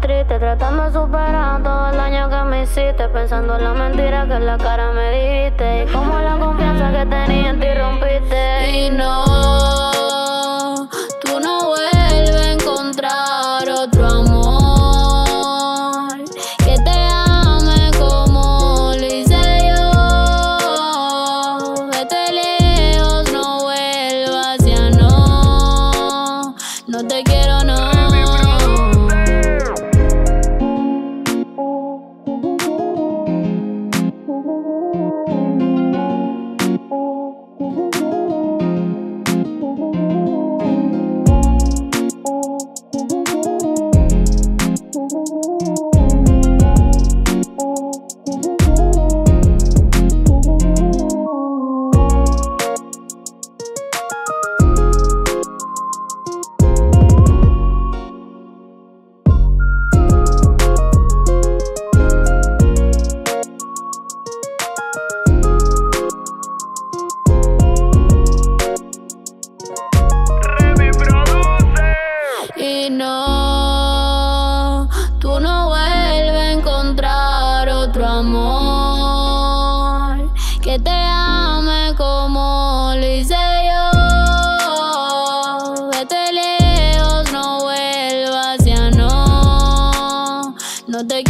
tratando de superar todo el daño que me hiciste. Pensando en la mentira que en la cara me dijiste. Y como la confianza que tenía en ti rompiste. Y no, tú no vuelves a encontrar otro amor que te ame como lo hice yo. Vete lejos, no vuelvas ya no. No te quiero, no. the